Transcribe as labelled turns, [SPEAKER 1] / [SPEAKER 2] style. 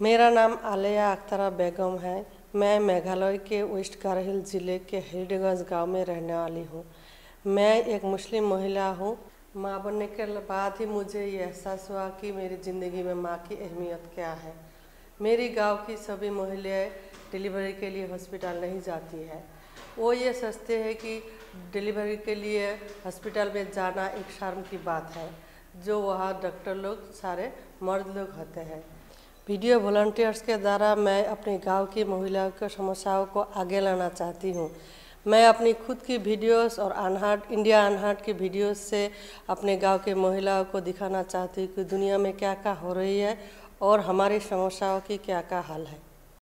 [SPEAKER 1] मेरा नाम आलिया अख्तरा बेगम है। मैं मेघालय के वेस्ट कारहिल ज़िले के हिल्डेगंज गाँव में रहने वाली हूँ। मैं एक मुस्लिम महिला हूँ। माँ बनने के बाद ही मुझे ये एहसास हुआ कि मेरी ज़िंदगी में माँ की अहमियत क्या है। मेरी गाँव की सभी महिलाएँ डिलीवरी के लिए हॉस्पिटल नहीं जाती है। वो ये सोचते हैं कि डिलीवरी के लिए हॉस्पिटल में जाना एक शर्म की बात है, जो वहाँ डॉक्टर लोग, सारे मर्द लोग होते हैं। वीडियो वॉल्टियर्स के द्वारा मैं अपने गाँव की महिलाओं की समस्याओं को आगे लाना चाहती हूँ। मैं अपनी खुद की वीडियोस और अनहार्ट इंडिया अनहार्ट की वीडियोस से अपने गाँव के महिलाओं को दिखाना चाहती हूँ कि दुनिया में क्या क्या हो रही है और हमारी समस्याओं की क्या क्या हल है।